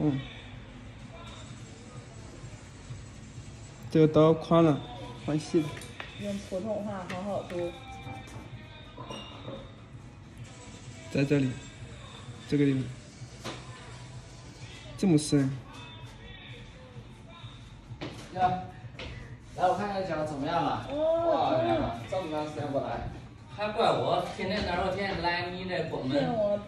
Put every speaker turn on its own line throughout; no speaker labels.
嗯。这个刀宽了，换细的。
用普通话好好读。
在这里，这个地方，这么深。
呀，来我看看脚怎么样了？哇，你看这么长时间不来，
还怪我天天哪有天来你这拱门，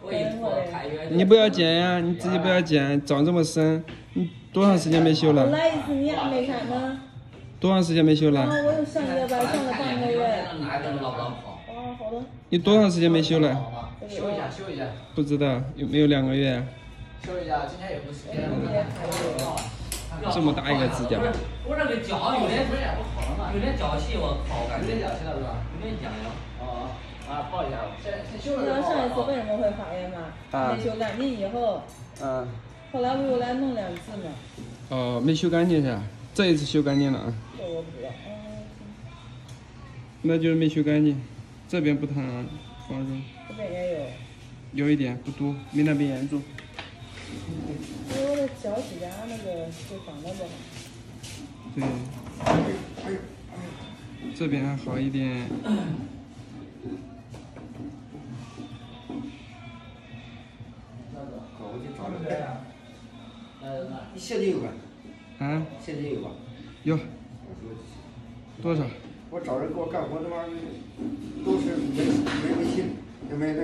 我一拖太远。
你不要剪呀，你自己不要剪，长这么深，你多长时间没修了？
我来一次你还没看呢。
多长时间没修了？
啊，我又上个月吧，上了半个月。
哦，
好的。
你多长时间没修了？
修一下，修一下。
不知道有没有两个月？
修一下，今天也不时间。
这么大一个指甲。
我这个脚有点有点脚气，我靠，
有点脚气了是吧？
有点痒痒。
哦，啊，抱一下，先先修了。
你知道上一次为什么会发炎吗？没修干净以后。
嗯。
后来我又来弄两次嘛。
哦，没修干净是吧？这一次修干净了啊。
这我不知道。
那就是没修干净，这边不疼啊，放松。
这边也有。
有一点，不多，没那边严重。
因为我的脚趾甲那个就长得不好。
对。这边还好一点。
你现金有吧？
啊？
现金有吧？
有。多少？
我找人给我干活，他妈都是没没微信，也没那。